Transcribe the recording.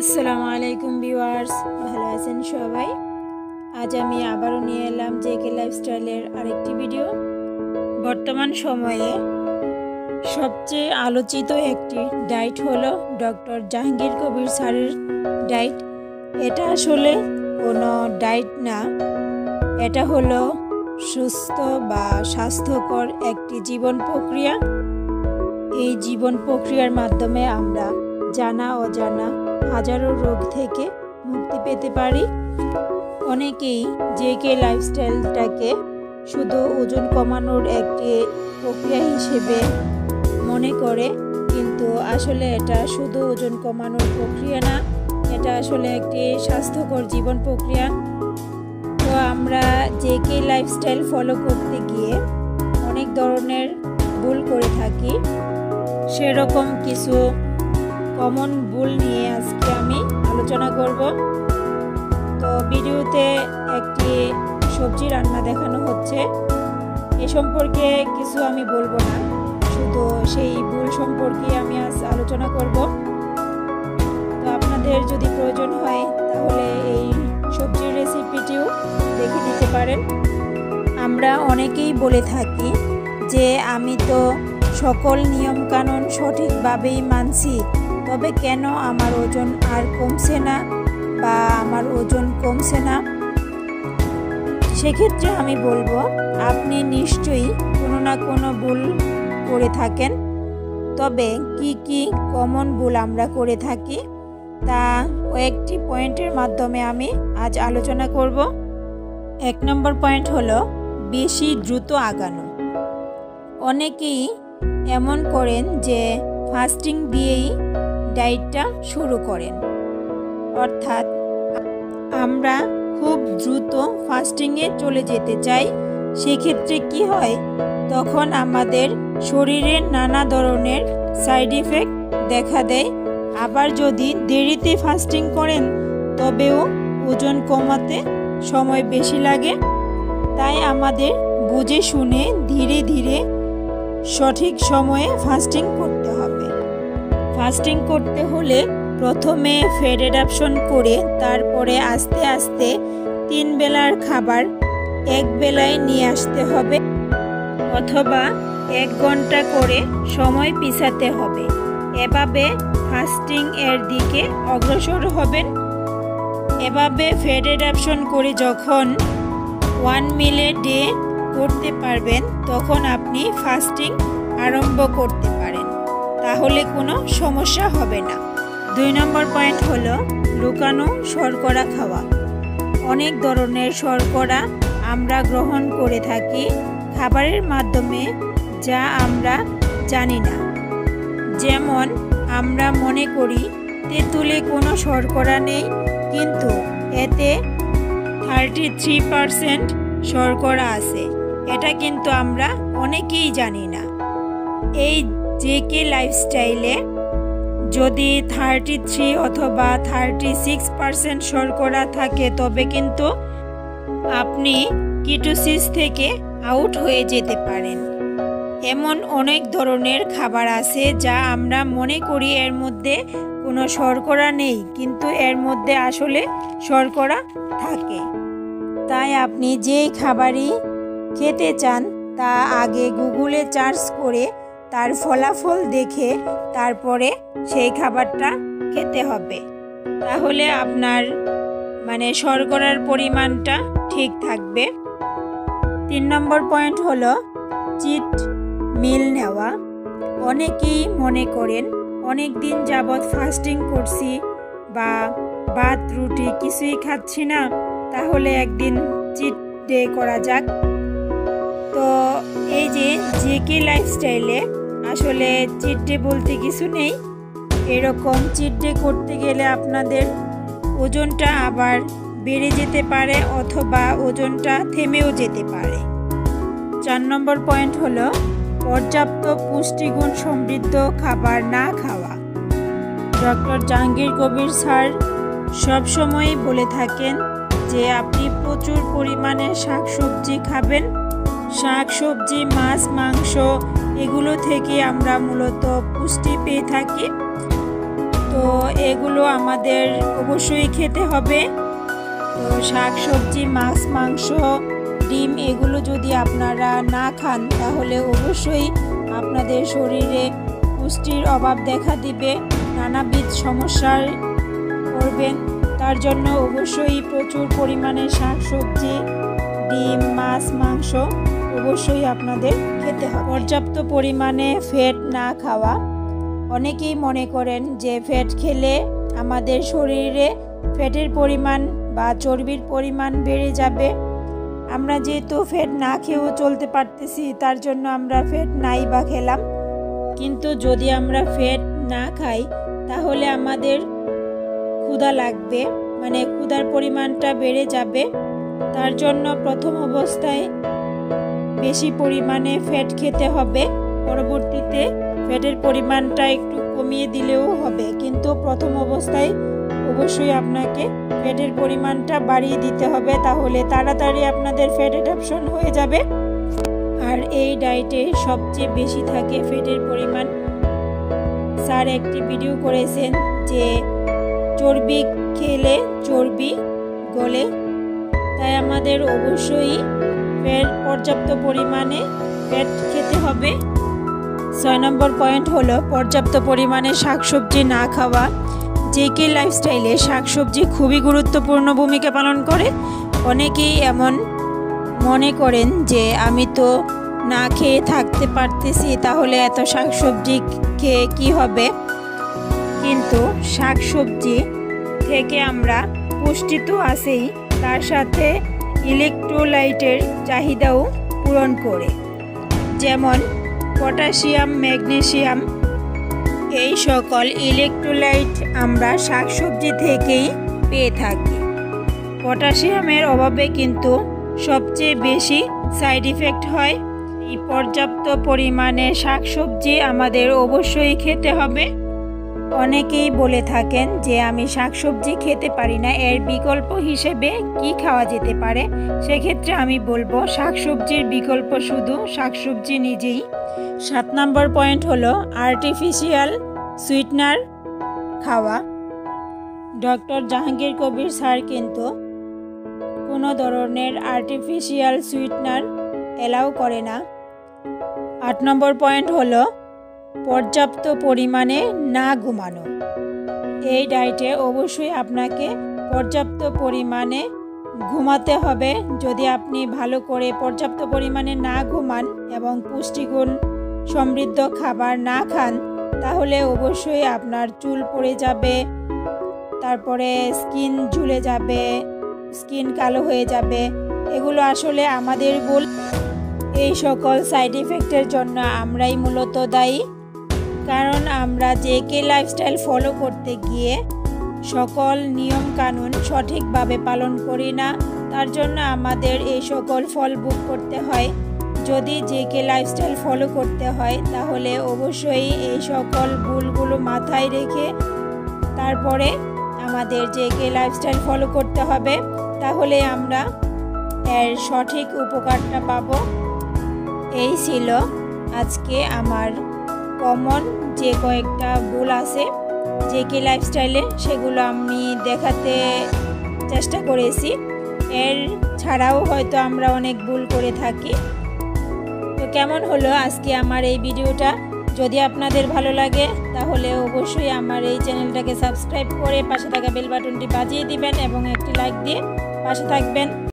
আসসালামু আলাইকুম ভিউয়ার্স, ভালো আছেন সবাই? আজ আমি আবারও নিয়ে এলাম জে কে লাইফস্টাইলের আরেকটি ভিডিও। বর্তমান সময়ে সবচেয়ে আলোচিত একটি ডায়েট হলো ডক্টর জাহাঙ্গীর কবির স্যারের ডায়েট। এটা আসলে কোনো ডায়েট না, এটা হলো সুস্থ বা স্বাস্থ্যকর একটি জীবন প্রক্রিয়া। এই জীবন প্রক্রিয়ার মাধ্যমে আমরা জানা অজানা হাজারো রোগ থেকে মুক্তি পেতে পারি। অনেকেই যে কে লাইফস্টাইলটাকে শুধু ওজন কমানোর একটি প্রক্রিয়া হিসেবে মনে করে, কিন্তু আসলে এটা শুধু ওজন কমানোর প্রক্রিয়া না, এটা আসলে একটি স্বাস্থ্যকর জীবন প্রক্রিয়া। তো আমরা যে কে লাইফস্টাইল ফলো করতে গিয়ে অনেক ধরনের ভুল করে থাকি। সেরকম কিছু কমন ভুল নিয়ে আজকে আমি আলোচনা করব। তো ভিডিওতে একটি সবজি রান্না দেখানো হচ্ছে। এ সম্পর্কে কিছু আমি বলব না। শুধু সেই ভুল সম্পর্কে আমি আজ আলোচনা করব। তো আপনাদের যদি প্রয়োজন হয়, তাহলে এই সবজির রেসিপিটিও দেখে নিতে পারেন। আমরা অনেকেই বলে থাকি যে, আমি তো সকল নিয়মকানুন সঠিকভাবেই মানছি। তবে কেন আমার ওজন আর কমছে না বা আমার ওজন কমছে না? সেক্ষেত্রে আমি বলব, আপনি নিশ্চয়ই কোনো না কোনো ভুল করে থাকেন। তবে কি কি কমন ভুল আমরা করে থাকি, তা কয়েকটি পয়েন্টের মাধ্যমে আমি আজ আলোচনা করব। এক নম্বর পয়েন্ট হলো, বেশি দ্রুত আগানো। অনেকেই এমন করেন যে ফাস্টিং দিয়েই ডায়েটটা শুরু করেন। অর্থাৎ, আমরা খুব দ্রুত ফাস্টিংয়ে চলে যেতে চাই। সেক্ষেত্রে কি হয়? তখন আমাদের শরীরের নানা ধরনের সাইড ইফেক্ট দেখা দেয়। আবার যদি দেরিতে ফাস্টিং করেন, তবেও ওজন কমাতে সময় বেশি লাগে। তাই আমাদের বুঝে শুনে ধীরে ধীরে সঠিক সময়ে ফাস্টিং করতে হবে। ফাস্টিং করতে হলে প্রথমে ফেড অ্যাডাপশন করে তারপরে আস্তে আস্তে তিন বেলার খাবার এক বেলায় নিয়ে আসতে হবে অথবা এক ঘণ্টা করে সময় পিছাতে হবে। এভাবে ফাস্টিং এর দিকে অগ্রসর হবেন। এভাবে ফেড অ্যাডাপশন করে যখন ওয়ান মিলে ডে করতে পারবেন, তখন আপনি ফাস্টিং আরম্ভ করতে তাহলে কোনো সমস্যা হবে না। দুই নম্বর পয়েন্ট হলো লুকানো শর্করা খাওয়া। অনেক ধরনের শর্করা আমরা গ্রহণ করে থাকি খাবারের মাধ্যমে যা আমরা জানি না। যেমন আমরা মনে করি, তেঁতুলে কোনো শর্করা নেই, কিন্তু এতে থার্টি থ্রি পারসেন্ট শর্করা আছে। এটা কিন্তু আমরা অনেকেই জানি না। এই জে কে লাইফস্টাইলে যদি থার্টি থ্রি অথবা থার্টি সিক্স পারসেন্ট শর্করা থাকে, তবে কিন্তু আপনি কিটোসিস থেকে আউট হয়ে যেতে পারেন। এমন অনেক ধরনের খাবার আছে যা আমরা মনে করি এর মধ্যে কোনো শর্করা নেই, কিন্তু এর মধ্যে আসলে শর্করা থাকে। তাই আপনি যেই খাবারই খেতে চান, তা আগে গুগলে চার্জ করে তার ফলাফল দেখে তারপরে সেই খাবারটা খেতে হবে। তাহলে আপনার মানে শর্করার পরিমাণটা ঠিক থাকবে। তিন নম্বর পয়েন্ট হলো চিট মিল নেওয়া। অনেকেই মনে করেন, অনেক দিন যাবৎ ফাস্টিং করছি বা ভাত, রুটি কিছুই খাচ্ছি না, তাহলে একদিন চিট ডে করা যাক। তো এই যে যে কে লাইফস্টাইলে আসলে চিট ডে বলতে কিছু নেই। এরকম চিট ডে করতে গেলে আপনাদের ওজনটা আবার বেড়ে যেতে পারে অথবা ওজনটা থেমেও যেতে পারে। চার নম্বর পয়েন্ট হলো পর্যাপ্ত পুষ্টিগুণ সমৃদ্ধ খাবার না খাওয়া। ডক্টর জাহাঙ্গীর কবির স্যার সবসময়ই বলে থাকেন যে, আপনি প্রচুর পরিমাণে শাকসবজি খাবেন। শাক সবজি মাছ, মাংস এগুলো থেকে আমরা মূলত পুষ্টি পেয়ে থাকি। তো এগুলো আমাদের অবশ্যই খেতে হবে। তো শাক, সবজি, মাছ, মাংস, ডিম এগুলো যদি আপনারা না খান, তাহলে অবশ্যই আপনাদের শরীরে পুষ্টির অভাব দেখা দিবে, নানাবিধ সমস্যার করবেন তার জন্য অবশ্যই প্রচুর পরিমাণে শাক, সবজি, ডিম, মাছ, মাংস অবশ্যই আপনাদের খেতে হবে। পর্যাপ্ত পরিমাণে ফ্যাট না খাওয়া। অনেকেই মনে করেন যে ফ্যাট খেলে আমাদের শরীরে ফ্যাটের পরিমাণ বা চর্বির পরিমাণ বেড়ে যাবে। আমরা যেহেতু ফ্যাট না খেয়েও চলতে পারতেছি, তার জন্য আমরা ফ্যাট নাই বা খেলাম। কিন্তু যদি আমরা ফ্যাট না খাই, তাহলে আমাদের ক্ষুধা লাগবে মানে ক্ষুধার পরিমাণটা বেড়ে যাবে। তার জন্য প্রথম অবস্থায় বেশি পরিমাণে ফ্যাট খেতে হবে। পরবর্তীতে ফ্যাটের পরিমাণটা একটু কমিয়ে দিলেও হবে। কিন্তু প্রথম অবস্থায় অবশ্যই আপনাকে ফ্যাটের পরিমাণটা বাড়িয়ে দিতে হবে। তাহলে তাড়াতাড়ি আপনাদের ফ্যাট অ্যাডাপশন হয়ে যাবে। আর এই ডায়েটে সবচেয়ে বেশি থাকে ফ্যাটের পরিমাণ। স্যার একটি ভিডিও করেছেন যে চর্বি খেলে চর্বি গলে। তাই আমাদের অবশ্যই ফ্যাট পর্যাপ্ত পরিমাণে ফ্যাট খেতে হবে। ছয় নম্বর পয়েন্ট হলো পর্যাপ্ত পরিমাণে শাকসবজি না খাওয়া। যে কে লাইফস্টাইলে শাকসবজি খুবই গুরুত্বপূর্ণ ভূমিকা পালন করে। অনেকেই এমন মনে করেন যে, আমি তো না খেয়ে থাকতে পারতেছি, তাহলে এত শাকসবজি খেয়ে কি হবে? কিন্তু শাকসবজি থেকে আমরা পুষ্টি তো আছেই তার সাথে ইলেকট্রোলাইটের চাহিদাও পূরণ করে, যেমন পটাশিয়াম, ম্যাগনেশিয়াম। এই সকল ইলেকট্রোলাইট আমরা শাকসবজি থেকেই পেয়ে থাকি। পটাশিয়ামের অভাবে কিন্তু সবচেয়ে বেশি সাইড ইফেক্ট হয়। এই পর্যাপ্ত পরিমাণে শাকসবজি আমাদের অবশ্যই খেতে হবে। অনেকেই বলে থাকেন যে আমি শাকসবজি খেতে পারি না। এর বিকল্প হিসেবে কি খাওয়া যেতে পারে? সেক্ষেত্রে আমি বলব, শাকসবজির বিকল্প শুধু শাকসবজি নিজেই। সাত নম্বর পয়েন্ট হলো আর্টিফিশিয়াল সুইটনার খাওয়া। ডক্টর জাহাঙ্গীর কবির স্যার কিন্তু কোনো ধরনের আর্টিফিশিয়াল সুইটনার এলাও করে না। আট নম্বর পয়েন্ট হলো পর্যাপ্ত পরিমাণে না ঘুমানো। এই ডায়েটে অবশ্যই আপনাকে পর্যাপ্ত পরিমাণে ঘুমাতে হবে। যদি আপনি ভালো করে পর্যাপ্ত পরিমাণে না ঘুমান এবং পুষ্টিগুণ সমৃদ্ধ খাবার না খান, তাহলে অবশ্যই আপনার চুল পড়ে যাবে, তারপরে স্কিন ঝুলে যাবে, স্কিন কালো হয়ে যাবে। এগুলো আসলে আমাদের ভুল এই সকল সাইড ইফেক্টের জন্য আমরাই মূলত দায়ী। কারণ আমরা যে কে লাইফস্টাইল ফলো করতে গিয়ে সকল নিয়ম কানুন সঠিকভাবে পালন করি না। তার জন্য আমাদের এই সকল ফল বুক করতে হয়। যদি যে কে লাইফস্টাইল ফলো করতে হয়, তাহলে অবশ্যই এই সকল ভুলগুলো মাথায় রেখে তারপরে আমাদের যে কে লাইফস্টাইল ফলো করতে হবে। তাহলে আমরা এর সঠিক উপকারটা পাব। এই ছিল আজকে আমার কমন যে কয়েকটা ভুল আছে, যে কি লাইফস্টাইলে সেগুলো আমি দেখাতে চেষ্টা করেছি। এর ছাড়াও হয়তো আমরা অনেক ভুল করে থাকি। তো কেমন হলো আজকে আমার এই ভিডিওটা? যদি আপনাদের ভালো লাগে, তাহলে অবশ্যই আমার এই চ্যানেলটাকে সাবস্ক্রাইব করে পাশে থাকা বেল বাটনটি বাজিয়ে দিবেন এবং একটি লাইক দিয়ে পাশে থাকবেন।